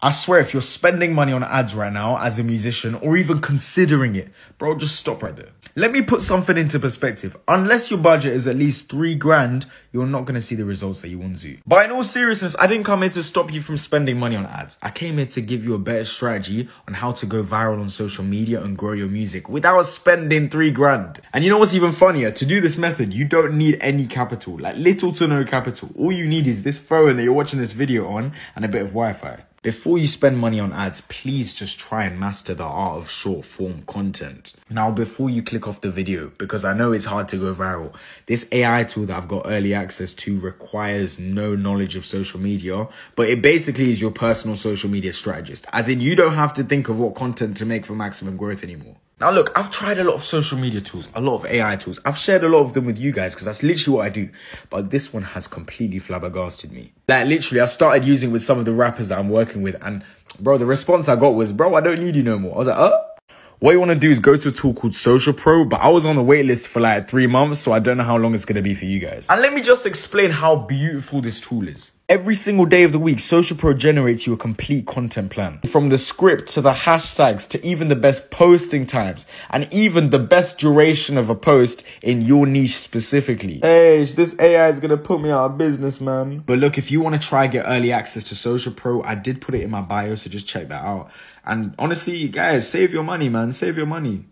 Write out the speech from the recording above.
I swear, if you're spending money on ads right now as a musician or even considering it, bro, just stop right there. Let me put something into perspective. Unless your budget is at least three grand, you're not going to see the results that you want to. But in all seriousness, I didn't come here to stop you from spending money on ads. I came here to give you a better strategy on how to go viral on social media and grow your music without spending three grand. And you know what's even funnier? To do this method, you don't need any capital, like little to no capital. All you need is this phone that you're watching this video on and a bit of Wi-Fi. Before you spend money on ads, please just try and master the art of short form content. Now, before you click off the video, because I know it's hard to go viral, this AI tool that I've got early access to requires no knowledge of social media, but it basically is your personal social media strategist. As in, you don't have to think of what content to make for maximum growth anymore. Now look, I've tried a lot of social media tools, a lot of AI tools. I've shared a lot of them with you guys because that's literally what I do. But this one has completely flabbergasted me. Like literally, I started using with some of the rappers that I'm working with and bro, the response I got was, bro, I don't need you no more. I was like, uh? What you want to do is go to a tool called Social Pro, but I was on the wait list for like three months, so I don't know how long it's going to be for you guys. And let me just explain how beautiful this tool is. Every single day of the week, Social Pro generates you a complete content plan. From the script to the hashtags to even the best posting times and even the best duration of a post in your niche specifically. Hey, this AI is gonna put me out of business, man. But look, if you want to try get early access to Social Pro, I did put it in my bio, so just check that out. And honestly, guys, save your money, man. Save your money.